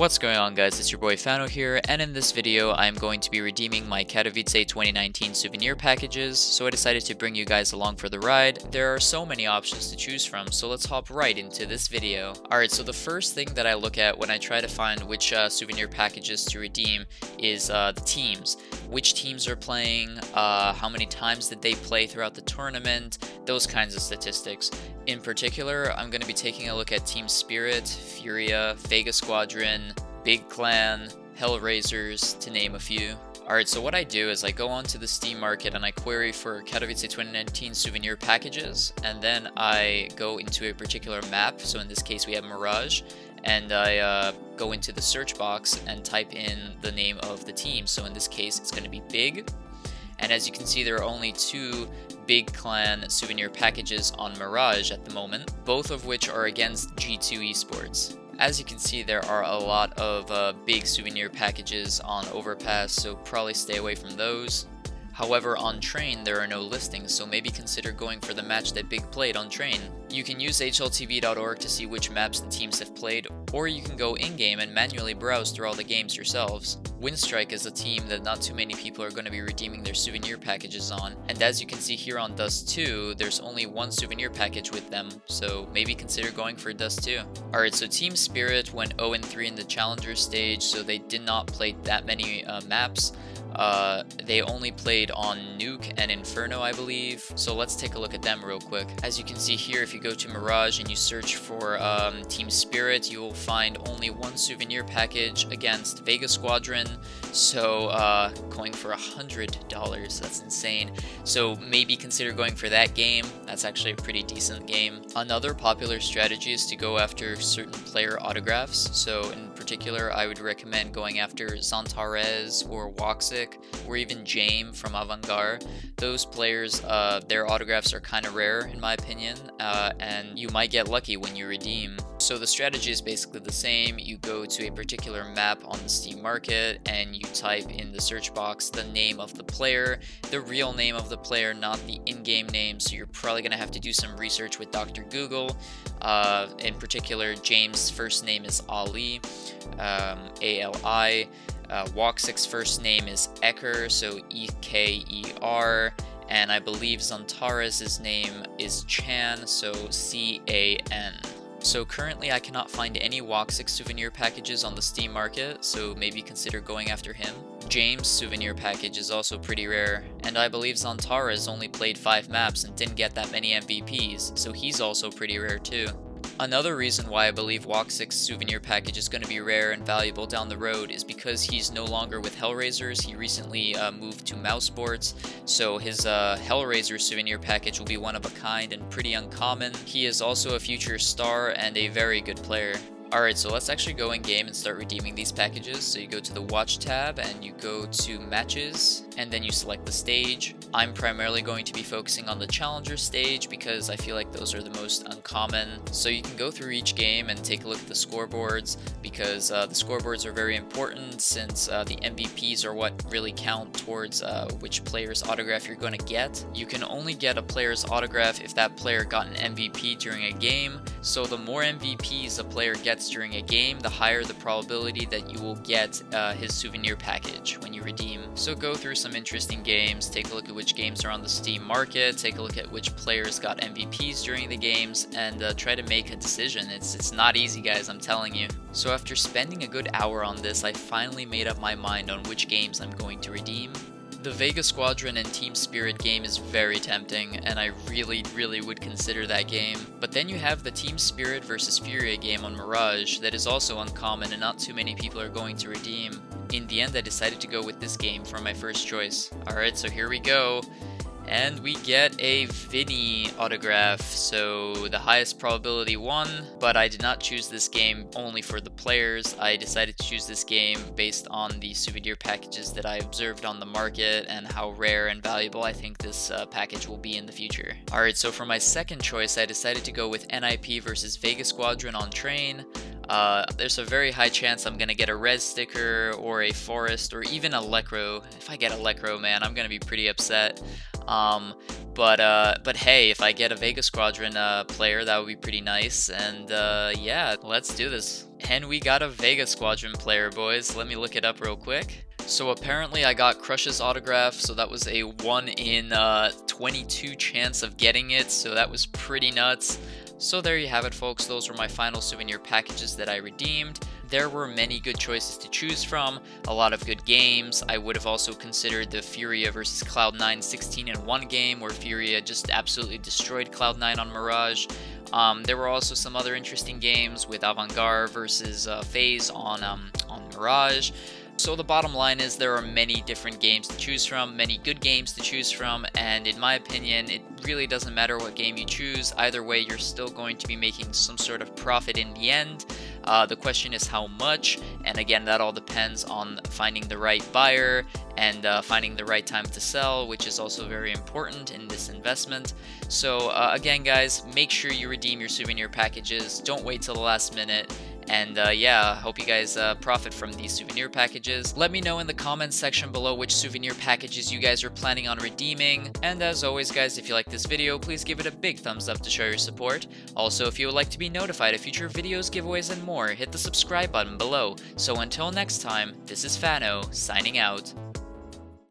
What's going on guys, it's your boy Fano here, and in this video I am going to be redeeming my Katowice 2019 souvenir packages, so I decided to bring you guys along for the ride. There are so many options to choose from, so let's hop right into this video. Alright, so the first thing that I look at when I try to find which uh, souvenir packages to redeem is uh, the teams. Which teams are playing, uh, how many times did they play throughout the tournament, those kinds of statistics. In particular, I'm going to be taking a look at Team Spirit, Furia, Vega Squadron, Big Clan, Hellraisers, to name a few. Alright, so what I do is I go onto the Steam market and I query for Katowice 2019 souvenir packages, and then I go into a particular map, so in this case we have Mirage, and I uh, go into the search box and type in the name of the team. So in this case, it's going to be Big, and as you can see, there are only two Big Clan souvenir packages on Mirage at the moment, both of which are against G2 Esports. As you can see, there are a lot of uh, big souvenir packages on Overpass, so probably stay away from those. However, on Train, there are no listings, so maybe consider going for the match that Big played on Train. You can use hltv.org to see which maps the teams have played, or you can go in-game and manually browse through all the games yourselves. Winstrike is a team that not too many people are going to be redeeming their souvenir packages on, and as you can see here on Dust 2, there's only one souvenir package with them, so maybe consider going for Dust 2. Alright, so Team Spirit went 0-3 in the Challenger stage, so they did not play that many uh, maps, uh, they only played on Nuke and Inferno, I believe. So let's take a look at them real quick. As you can see here, if you go to Mirage and you search for um, Team Spirit, you will find only one souvenir package against Vega Squadron. So uh, going for a $100, that's insane. So maybe consider going for that game. That's actually a pretty decent game. Another popular strategy is to go after certain player autographs. So in particular, I would recommend going after Xantares or Woxic or even Jame from Avangar. Those players, uh, their autographs are kind of rare in my opinion, uh, and you might get lucky when you redeem. So the strategy is basically the same. You go to a particular map on the Steam market and you type in the search box the name of the player, the real name of the player, not the in-game name. So you're probably going to have to do some research with Dr. Google. Uh, in particular, Jame's first name is Ali um, A-L-I. Uh, first name is Eker, so E-K-E-R. And I believe Xantares' name is Chan, so C-A-N. So currently I cannot find any Woxic souvenir packages on the Steam market, so maybe consider going after him. Jame's souvenir package is also pretty rare, and I believe Xantares only played 5 maps and didn't get that many MVPs, so he's also pretty rare too. Another reason why I believe Woxic's souvenir package is going to be rare and valuable down the road is because he's no longer with Hellraisers. He recently uh, moved to Mousesports, so his uh, Hellraiser souvenir package will be one of a kind and pretty uncommon. He is also a future star and a very good player. Alright, so let's actually go in game and start redeeming these packages. So you go to the watch tab and you go to matches and then you select the stage. I'm primarily going to be focusing on the challenger stage because I feel like those are the most uncommon. So you can go through each game and take a look at the scoreboards because uh, the scoreboards are very important since uh, the MVPs are what really count towards uh, which player's autograph you're going to get. You can only get a player's autograph if that player got an MVP during a game. So the more MVPs a player gets during a game, the higher the probability that you will get uh, his souvenir package when you redeem. So go through some interesting games, take a look at which games are on the Steam market, take a look at which players got MVPs during the games, and uh, try to make a decision. It's, it's not easy guys, I'm telling you. So after spending a good hour on this, I finally made up my mind on which games I'm going to redeem. The Vega Squadron and Team Spirit game is very tempting, and I really, really would consider that game. But then you have the Team Spirit vs Furia game on Mirage that is also uncommon and not too many people are going to redeem. In the end, I decided to go with this game for my first choice. Alright, so here we go. And we get a VINI autograph, so the highest probability won, but I did not choose this game only for the players. I decided to choose this game based on the souvenir packages that I observed on the market and how rare and valuable I think this uh, package will be in the future. Alright, so for my second choice, I decided to go with NIP versus Vega Squadron on Train. Uh, there's a very high chance I'm gonna get a REZ sticker or a f0rest or even a Lekr0. If I get a Lekr0, man, I'm gonna be pretty upset. Um, But uh, but hey, if I get a Vega Squadron uh, player, that would be pretty nice. And uh, yeah, let's do this. And we got a Vega Squadron player, boys. Let me look it up real quick. So apparently I got Crush's autograph, so that was a 1 in uh, 22 chance of getting it, so that was pretty nuts. So there you have it folks, those were my final souvenir packages that I redeemed. There were many good choices to choose from, a lot of good games. I would have also considered the Furia versus Cloud9 16 in 1 game where Furia just absolutely destroyed Cloud9 on Mirage. Um, there were also some other interesting games with Avant versus uh, FaZe on, um, on Mirage. So the bottom line is there are many different games to choose from, many good games to choose from, and in my opinion, it really doesn't matter what game you choose. Either way, you're still going to be making some sort of profit in the end. Uh, the question is how much, and again, that all depends on finding the right buyer and uh, finding the right time to sell, which is also very important in this investment. So uh, again, guys, make sure you redeem your souvenir packages. Don't wait till the last minute. And uh, yeah, hope you guys uh, profit from these souvenir packages. Let me know in the comments section below which souvenir packages you guys are planning on redeeming. And as always guys, if you like this video, please give it a big thumbs up to show your support. Also, if you would like to be notified of future videos, giveaways, and more, hit the subscribe button below. So until next time, this is Fano, signing out.